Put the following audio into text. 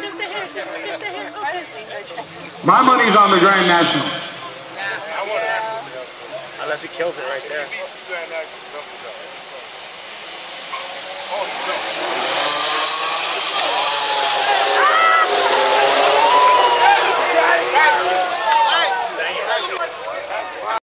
Just a hair, just, just a hair. My money's on the Grand National. Unless he kills it right there.